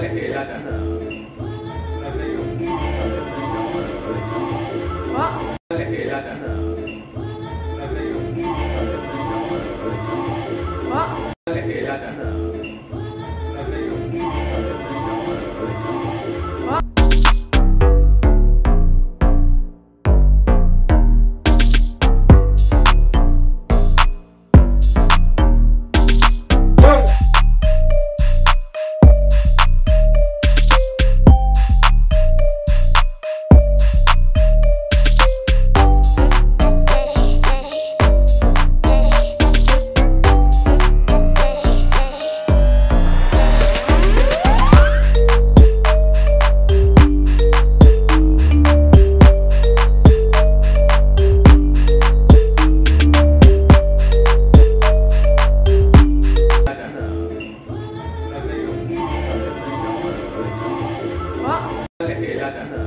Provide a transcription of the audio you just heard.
Delata. yeah.